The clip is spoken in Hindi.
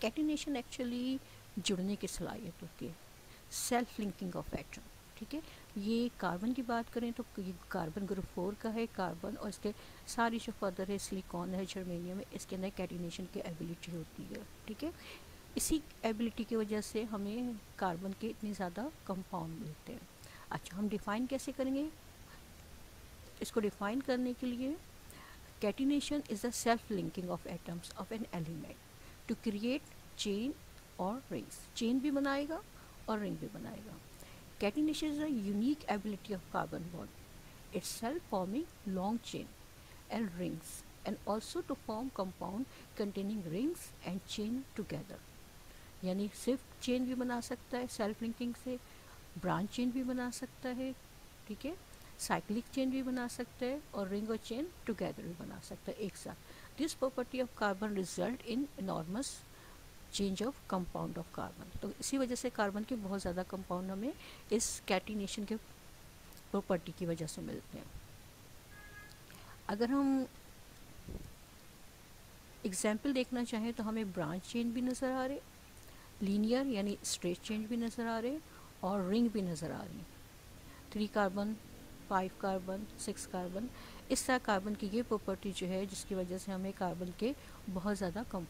कैटिनेशन एक्चुअली जुड़ने की सलाहियत होती है। सेल्फ लिंकिंग ऑफ़ एटम ठीक है? ये कार्बन की बात करें तो ये कार्बन ग्रुप फोर का है कार्बन और इसके सारी जो फर्दर है सिलिकॉन है जर्मेनियम है, इसके अंदर कैटिनेशन की एबिलिटी होती है, ठीक है? इसी एबिलिटी की वजह से हमें कार्बन के इतने ज़्यादा कंपाउंड मिलते हैं। अच्छा हम डिफ़ाइन कैसे करेंगे? इसको डिफ़ाइन करने के लिए catenation is the self linking of atoms of an element to create chain और रिंग्स चेन भी बनाएगा और रिंग भी बनाएगा. Catenation is a ability of carbon bond its self forming long chain and rings and also to form compound containing rings and chain together यानी सिर्फ़ चेन भी बना सकता है सेल्फ लिंकिंग से ब्रांच चेन भी बना सकता है, ठीक है? साइक्लिक चेन भी बना सकता है और रिंग और चेन टुगेदर भी बना सकता है एक साथ। This property of carbon result in enormous change of compound of carbon तो इसी वजह से कार्बन के बहुत ज़्यादा कंपाउंड हमें इस कैटिनेशन के प्रॉपर्टी की वजह से मिलते हैं। अगर हम एग्ज़ाम्पल देखना चाहें तो हमें ब्रांच चेन भी नज़र आ रहे लीनियर यानी स्ट्रेट चेंज भी नज़र आ रहे और रिंग भी नज़र आ रही। Three carbon five carbon, six carbon, इस तरह कार्बन की ये प्रॉपर्टी जो है, जिसकी वजह से हमें कार्बन के बहुत ज़्यादा कंपाउंड